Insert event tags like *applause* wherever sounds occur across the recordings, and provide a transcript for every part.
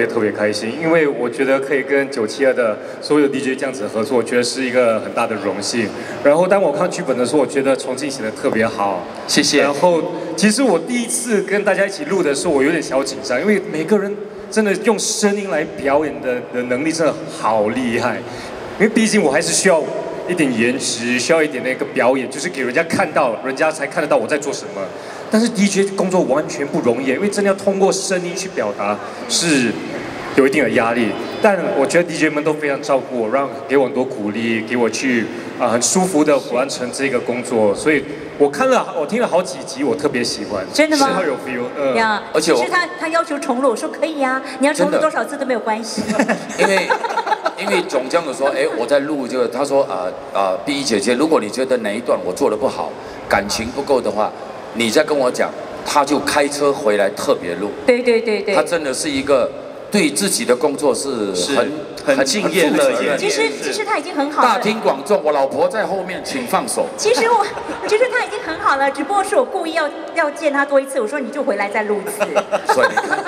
也特别开心，因为我觉得可以跟九七二的所有 DJ 这样子合作，我觉得是一个很大的荣幸。然后当我看剧本的时候，我觉得重庆写的特别好，谢谢然后其实我第一次跟大家一起录的时候，我有点小紧张，因为每个人真的用声音来表演的的能力真的好厉害，因为毕竟我还是需要一点颜值，需要一点那个表演，就是给人家看到，人家才看得到我在做什么。但是 DJ 工作完全不容易，因为真的要通过声音去表达，是有一定的压力。但我觉得 DJ 们都非常照顾我，让给我很多鼓励，给我去啊、很舒服的完成这个工作。所以我看了，我听了好几集，我特别喜欢，真的吗有 feel。嗯，呀，而且我其实他他要求重录，我说可以呀、你要重录多少次都没有关系。因为因为总这样子说，哎，我在录这个，他说啊啊，碧仪姐姐，如果你觉得哪一段我做的不好，感情不够的话，你在跟我讲，他就开车回来特别录。对对对对他，真的是一个对自己的工作是是很很敬业负责乐业任其实其实他已经很好了大。庭广众，我老婆在后面，请放手。其实我 *laughs* 其实他已经很好了，只不过是我故意要要见他多一次。我说你就回来再录一次。*laughs* 所以你看，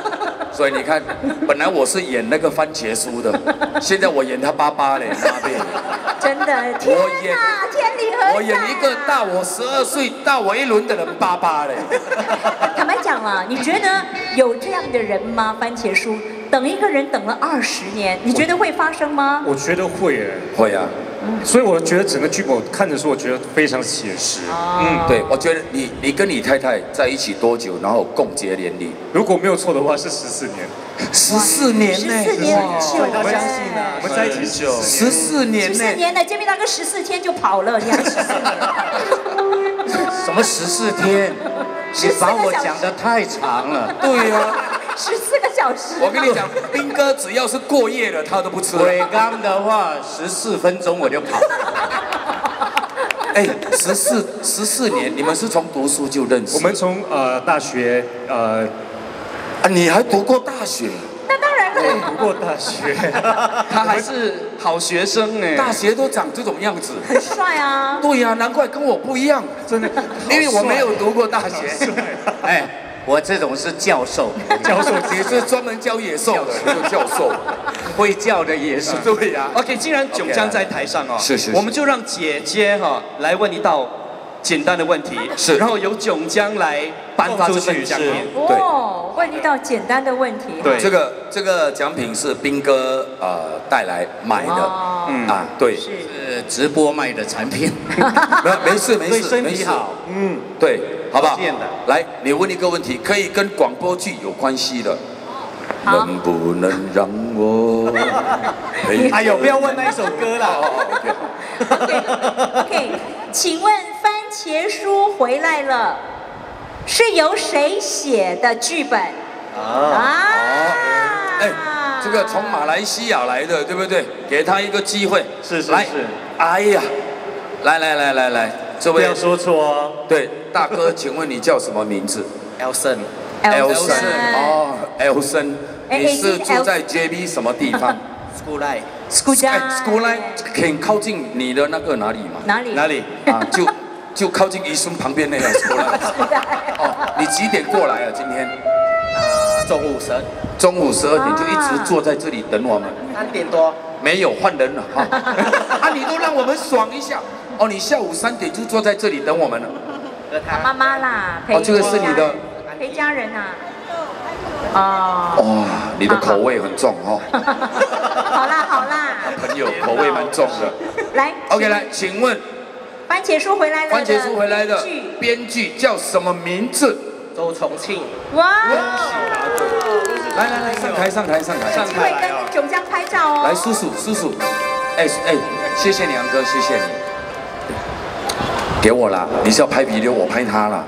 所以你看，本来我是演那个番茄叔的，*laughs* 现在我演他爸爸嘞，那边。真的，天我演哪，天理何在、啊？我演一个大我十二岁、大我一轮的人爸爸嘞。*laughs* 坦白讲了，你觉得有这样的人吗？番茄叔等一个人等了二十年，你觉得会发生吗？我觉得会耶，会啊，所以我觉得整个剧本我看的时候，我觉得非常写实。嗯，对，我觉得你你跟你太太在一起多久，然后共结连理？如果没有错的话，是十四年。十四年十，四年很久他哎相信呢，我们在一起很久十四年呢，十四年了，煎饼大哥十四天就跑了，你还十四年？什么十四天？你把我讲的太长了。对呀、十四个小时。我跟你讲，兵哥只要是过夜了，他都不吃了。鬼刚的话，十四分钟我就跑。哎，十四十四年，你们是从读书就认识？我们从呃大学呃啊，你还读过大学？那当然了，读过大学，*laughs* 他还是好学生哎。大学都长这种样子。很帅啊。对呀、难怪跟我不一样，真的，因为我没有读过大学。哎，我这种是教授，教授也是专门教野兽的，就教授。会叫的野兽。对呀、OK，既然囧江在台上哦，是是是。我们就让姐姐哈、来问一道简单的问题，是。然后由囧江来颁发这份奖品。哦，问一道简单的问题。对。这个这个奖品是兵哥呃带来买的，哦嗯啊，对，是是直播卖的产品。没没事没事没事，身体好。嗯，对，好不好？来，你问一个问题，可以跟广播剧有关系的。能不能让我 *laughs* 陪？哎呦，不要问那一首歌啦。哦，OK，OK，*laughs* 请问番茄叔回来了，是由谁写的剧本？啊哎，这个从马来西亚来的，对不对？给他一个机会。是是是，哎呀，来来来来来，这位不要说错哦。对大哥，请问你叫什么名字 Elson，？Elson 哦，Elson，哎你是哎住在 JB 什么地方 School Line，School 哎，School Line 很靠近你的那个哪里吗？哪里？哪里？啊，就就靠近宜顺旁边那个 School Line。哦，你几点过来啊？今天中午十中午十二点就一直坐在这里等我们。三点多。没有换人了哈，*laughs* 啊，你都让我们爽一下。哦，你下午三点就坐在这里等我们了，找妈妈啦，陪哦，这个是你的，陪家人啊。哦，哇，你的口味很重哦，*laughs* 好啦好啦，朋友口味蛮重的。来 OK，来，请问。番茄叔回来了。番茄叔回来的剧编剧叫什么名字？周重庆，哇，来来来，上台上台上台，上台会跟九江拍照哦。来，叔叔叔叔，哎哎，谢谢你，杨哥，谢谢你，给我啦，你是要拍鼻溜，我拍他啦。